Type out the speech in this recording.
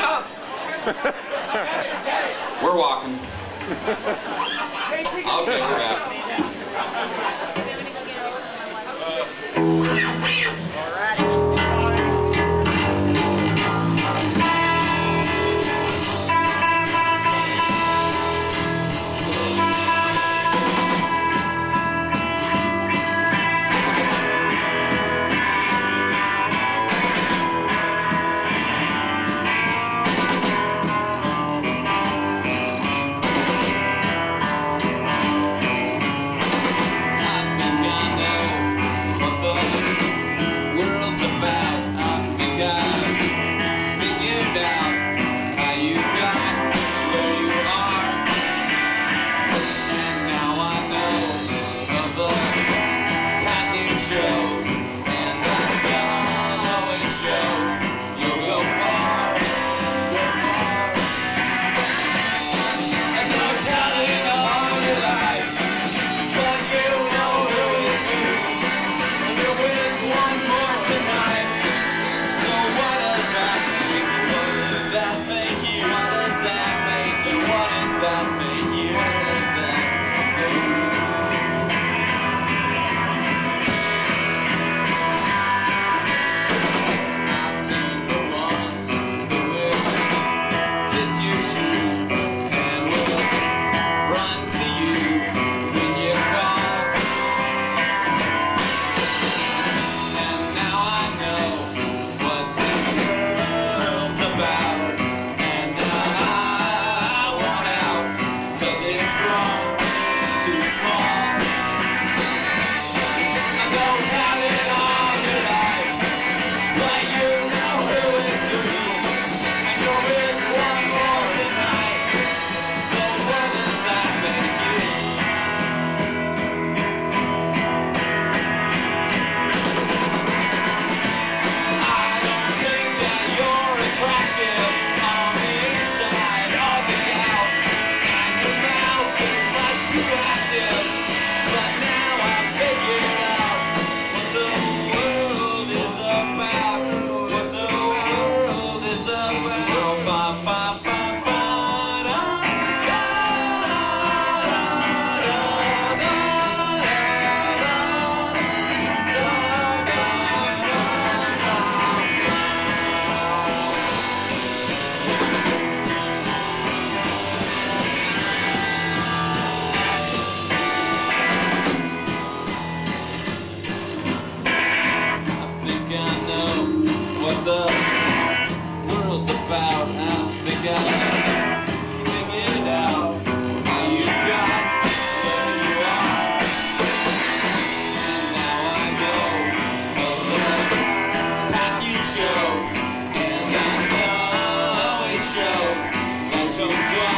cup. We're walking. I'll take a rap. so I think I figured out how you got where you are. And now I know of the and I know. Yeah. what the world's about. I think I figured out you got you are. And now I. Path you chose, and know it shows that you're